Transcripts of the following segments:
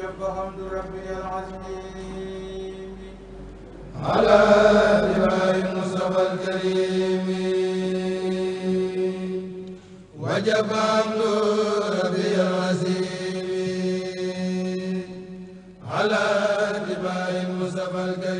جب حمد ربي العظيم على اتباع المصطفى الكريم. وجب حمد ربي العظيم على اتباع المصطفى الكريم.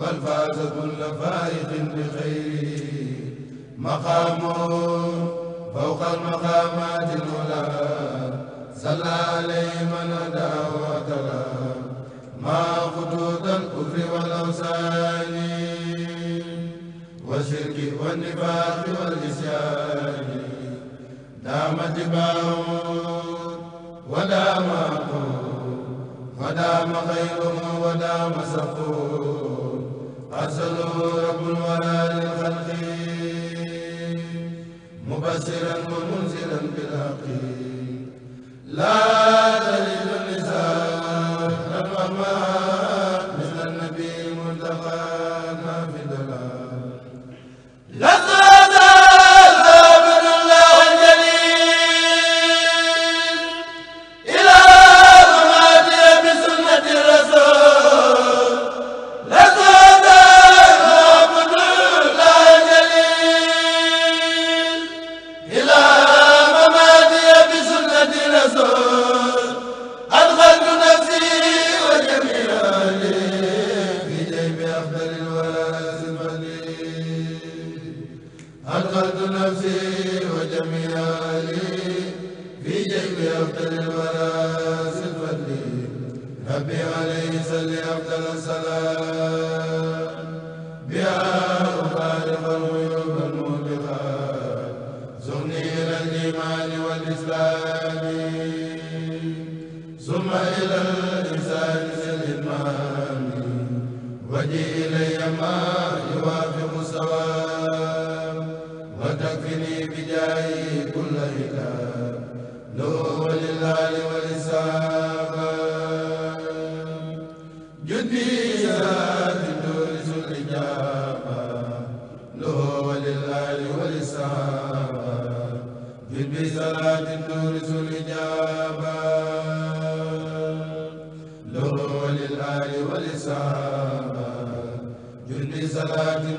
بل فاز كل فائق بخيره مقام فوق المقامات العلا صلى عليه من هدى وتلا ما خدود الكفر والأوثان والشرك والنفاق والعصيان دام اتباعه ودام ودام خيره ودام سفوه la wa salaati